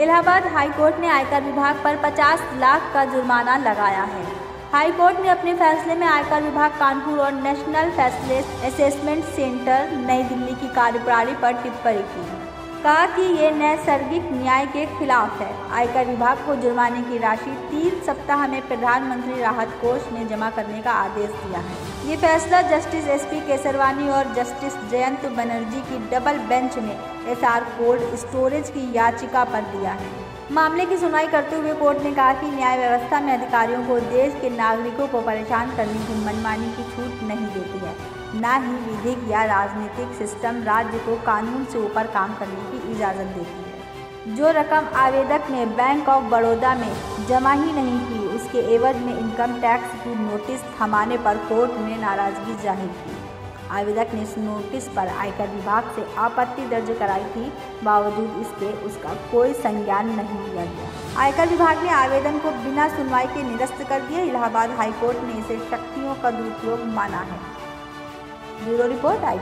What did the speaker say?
Allahabad high court ने आयकर विभाग पर 50 लाख का जुर्माना लगाया है। हाईकोर्ट ने अपने फैसले में आयकर विभाग कानपुर और नेशनल फैसले असेसमेंट सेंटर नई दिल्ली की कार्यप्रणाली पर टिप्पणी की। कहा कि ये नैसर्गिक न्याय के खिलाफ है। आयकर विभाग को जुर्माने की राशि तीन सप्ताह में प्रधानमंत्री राहत कोष में जमा करने का आदेश दिया है। ये फैसला जस्टिस एसपी केसरवानी और जस्टिस जयंत बनर्जी की डबल बेंच ने एसआर कोल्ड स्टोरेज की याचिका पर दिया है। मामले की सुनवाई करते हुए कोर्ट ने कहा कि न्याय व्यवस्था में अधिकारियों को देश के नागरिकों को परेशान करने की मनमानी की छूट नहीं देती है। न ही विधिक या राजनीतिक सिस्टम राज्य को कानून से ऊपर काम करने की इजाज़त देती है। जो रकम आवेदक ने बैंक ऑफ़ बड़ौदा में जमा ही नहीं की, उसके एवज में इनकम टैक्स की नोटिस थमाने पर कोर्ट ने नाराज़गी ज़ाहिर की। आवेदक ने इस नोटिस पर आयकर विभाग से आपत्ति दर्ज कराई थी, बावजूद इसके उसका कोई संज्ञान नहीं लिया गया। आयकर विभाग ने आवेदन को बिना सुनवाई के निरस्त कर दिया। इलाहाबाद हाईकोर्ट ने इसे शक्तियों का दुरुपयोग माना है। ब्यूरो रिपोर्ट आई